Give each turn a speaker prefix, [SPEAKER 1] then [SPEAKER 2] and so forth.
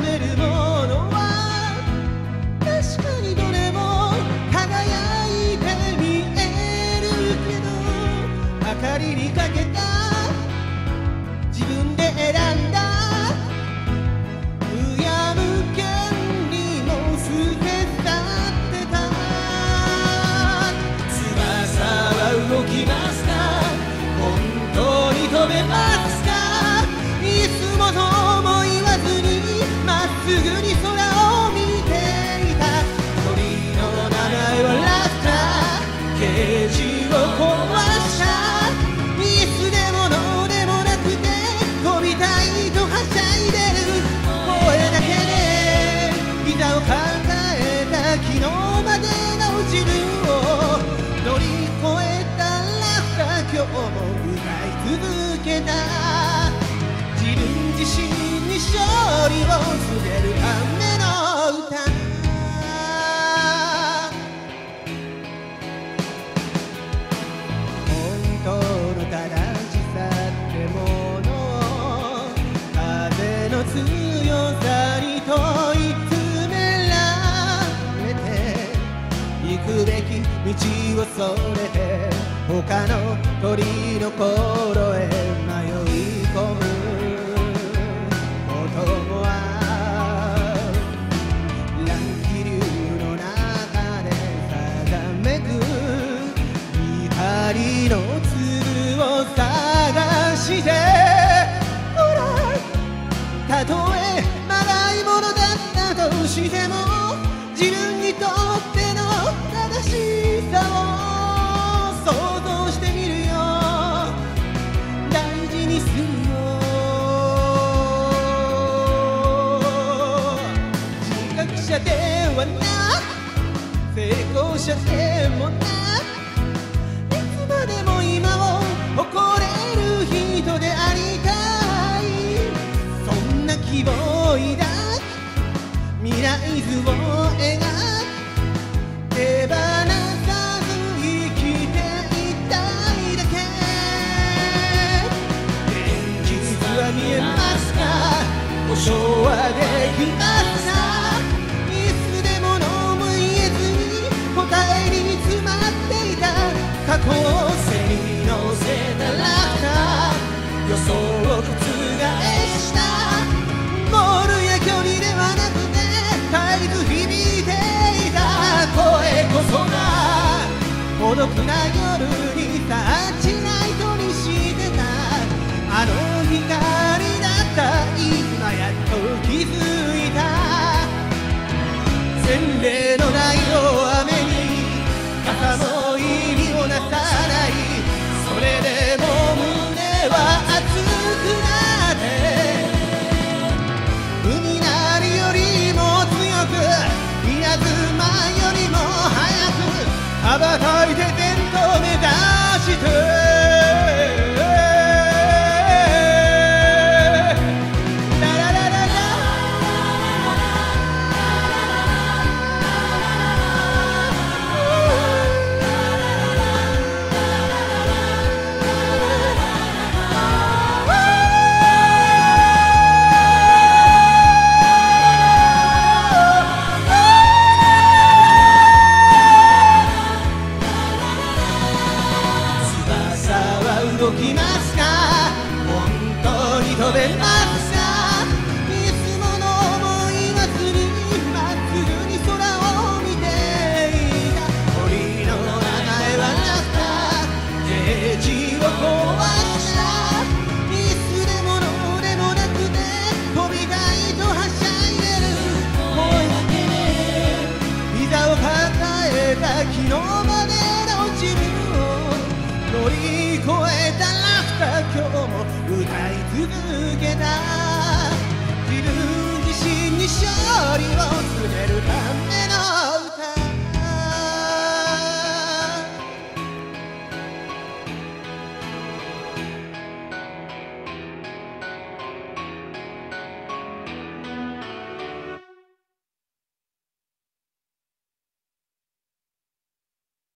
[SPEAKER 1] 眺めるものーケージを壊したいつでもどうでもなくて飛びたいとはしゃいでる。声だけで膝を抱えた昨日までの自分を乗り越えたら今日も歌い。続けた行くべき道をそれて他の鳥の頃へ迷い込むこともある乱気流の中で定めく光の粒を探してほらたとえまがいものだったとしても者でもないつまでも今を誇れる人でありたいそんな希望を抱き未来図を描く手放さず生きていたいだけ。現実は見えますか？保証はできますか？孤独な夜にタッチライトにしてた。あの光だった。今やっと気づいた。当に